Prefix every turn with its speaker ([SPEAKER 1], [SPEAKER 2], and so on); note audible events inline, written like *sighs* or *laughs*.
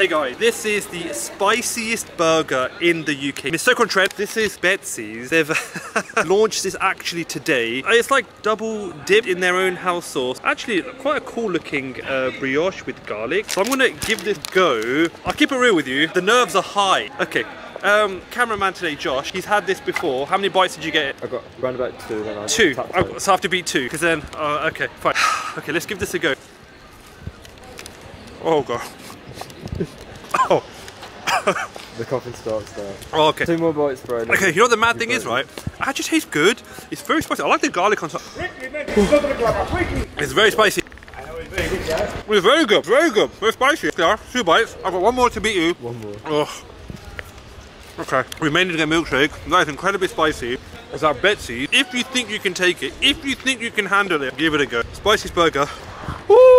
[SPEAKER 1] Hey guys, this is the spiciest burger in the UK. It's so on trend. This is Betsy's. They've *laughs* launched this actually today. It's like double dipped in their own house sauce. Actually, quite a cool looking uh, brioche with garlic. So I'm gonna give this a go. I'll keep it real with you. The nerves are high. Okay. Um, cameraman today, Josh, he's had this before. How many bites did you get?
[SPEAKER 2] I got around about two. Then I
[SPEAKER 1] Two. I, so I have to beat two, because then, uh, okay, fine. *sighs* okay, let's give this a go. Oh god. Oh.
[SPEAKER 2] The coffin starts there.
[SPEAKER 1] oh, okay.
[SPEAKER 2] Two more bites, bro.
[SPEAKER 1] Okay, you know what the mad thing is, right? It actually tastes good. It's very spicy. I like the garlic on top. It's very spicy. It's very good, very good. Very spicy. Yeah, two bites. I've got one more to beat you.
[SPEAKER 2] One more.
[SPEAKER 1] Ugh. Okay, we made it a milkshake. That is incredibly spicy. It's our Betsy. If you think you can take it, if you think you can handle it, give it a go. Spiciest burger. Woo!